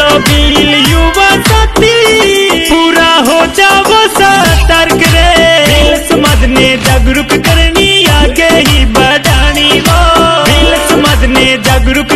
चलो युवा पूरा हो जाओ सतर्क रे। समाज ने जागरूक करनी ही ने जागरूक